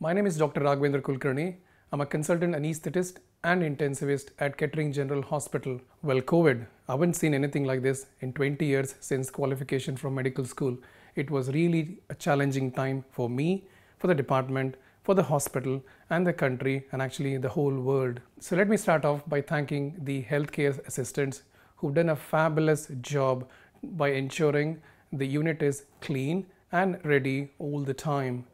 My name is Dr. Raghvendra Kulkarni. I'm a consultant anesthetist and intensivist at Kettering General Hospital. Well, COVID, I haven't seen anything like this in 20 years since qualification from medical school. It was really a challenging time for me, for the department, for the hospital, and the country, and actually the whole world. So, let me start off by thanking the healthcare assistants who've done a fabulous job by ensuring the unit is clean and ready all the time.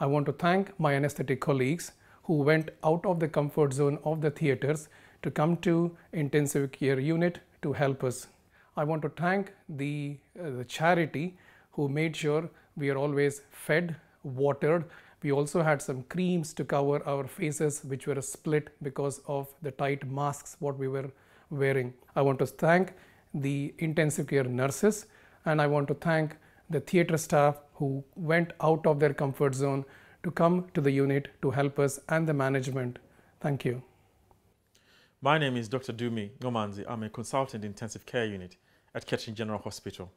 I want to thank my anesthetic colleagues who went out of the comfort zone of the theaters to come to intensive care unit to help us. I want to thank the, uh, the charity who made sure we are always fed, watered. We also had some creams to cover our faces which were split because of the tight masks what we were wearing. I want to thank the intensive care nurses and I want to thank the theatre staff who went out of their comfort zone to come to the unit to help us and the management. Thank you. My name is Dr. Dumi Ngomanzi. I'm a consultant in intensive care unit at Kettering General Hospital.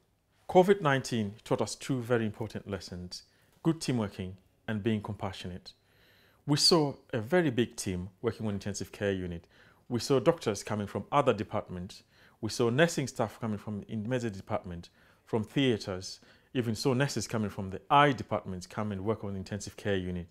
COVID 19 taught us two very important lessons good teamworking and being compassionate. We saw a very big team working on intensive care unit. We saw doctors coming from other departments. We saw nursing staff coming from emergency department, from theatres, even so nurses coming from the eye departments come and work on the intensive care unit.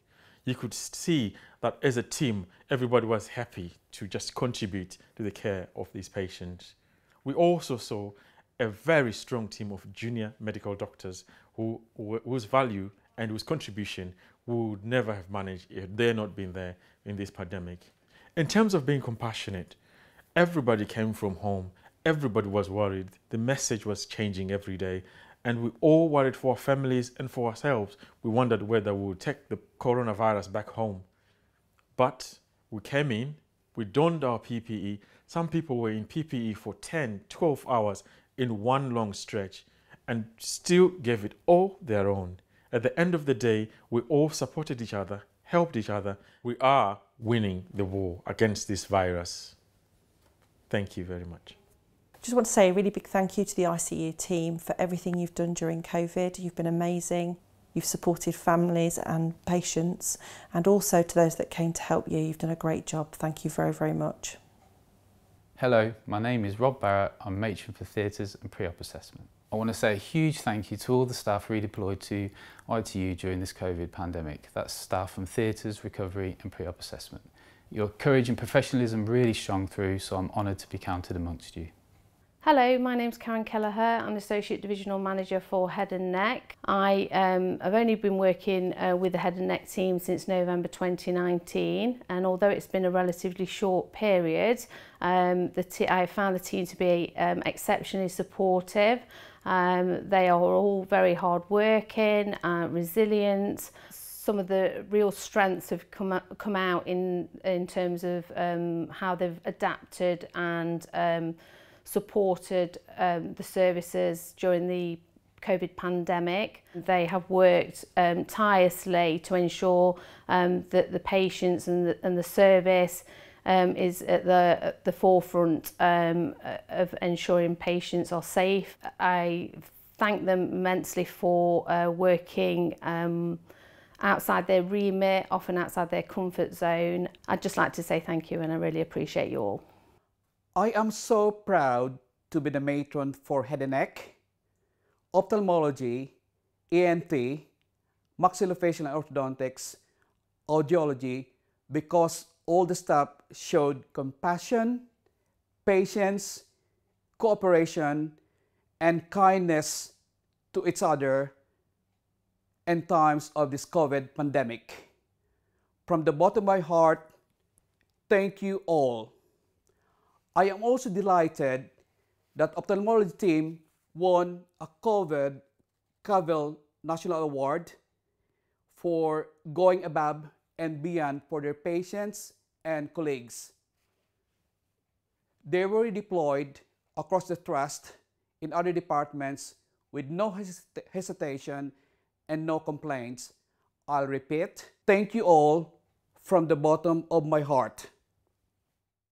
You could see that as a team, everybody was happy to just contribute to the care of these patients. We also saw a very strong team of junior medical doctors who, whose value and whose contribution would never have managed if they not been there in this pandemic. In terms of being compassionate, everybody came from home. Everybody was worried. The message was changing every day and we all worried for our families and for ourselves. We wondered whether we would take the coronavirus back home. But we came in, we donned our PPE. Some people were in PPE for 10, 12 hours in one long stretch and still gave it all their own. At the end of the day, we all supported each other, helped each other. We are winning the war against this virus. Thank you very much. Just want to say a really big thank you to the ICU team for everything you've done during COVID. You've been amazing. You've supported families and patients, and also to those that came to help you. You've done a great job. Thank you very, very much. Hello, my name is Rob Barrett. I'm matron for theatres and pre-op assessment. I want to say a huge thank you to all the staff redeployed to ITU during this COVID pandemic. That's staff from theatres, recovery and pre-op assessment. Your courage and professionalism really shone through, so I'm honoured to be counted amongst you. Hello, my name's Karen Kelleher. I'm Associate Divisional Manager for Head and Neck. I, um, I've only been working uh, with the Head and Neck team since November 2019 and although it's been a relatively short period, um, the I found the team to be um, exceptionally supportive. Um, they are all very hardworking, uh, resilient, some of the real strengths have come come out in in terms of um, how they've adapted and um, supported um, the services during the COVID pandemic. They have worked um, tirelessly to ensure um, that the patients and the, and the service um, is at the, at the forefront um, of ensuring patients are safe. I thank them immensely for uh, working um, outside their remit, often outside their comfort zone. I'd just like to say thank you and I really appreciate you all. I am so proud to be the matron for head and neck, ophthalmology, ENT, maxillofacial orthodontics, audiology, because all the staff showed compassion, patience, cooperation, and kindness to each other in times of this COVID pandemic. From the bottom of my heart, thank you all. I am also delighted that ophthalmology team won a COVID Cavell National Award for going above and beyond for their patients and colleagues. They were deployed across the trust in other departments with no hesit hesitation and no complaints. I'll repeat, thank you all from the bottom of my heart.